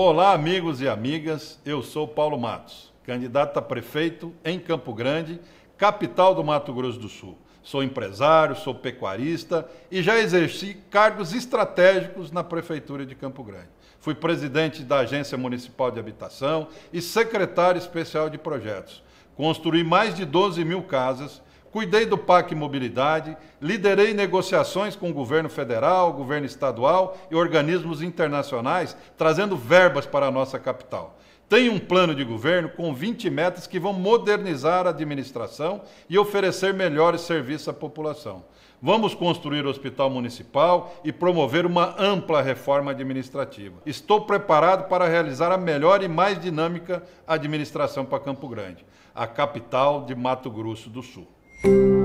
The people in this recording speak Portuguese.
Olá, amigos e amigas. Eu sou Paulo Matos, candidato a prefeito em Campo Grande, capital do Mato Grosso do Sul. Sou empresário, sou pecuarista e já exerci cargos estratégicos na prefeitura de Campo Grande. Fui presidente da Agência Municipal de Habitação e secretário especial de projetos. Construí mais de 12 mil casas Cuidei do PAC Mobilidade, liderei negociações com o governo federal, governo estadual e organismos internacionais, trazendo verbas para a nossa capital. Tenho um plano de governo com 20 metas que vão modernizar a administração e oferecer melhores serviços à população. Vamos construir o hospital municipal e promover uma ampla reforma administrativa. Estou preparado para realizar a melhor e mais dinâmica administração para Campo Grande, a capital de Mato Grosso do Sul. Thank you.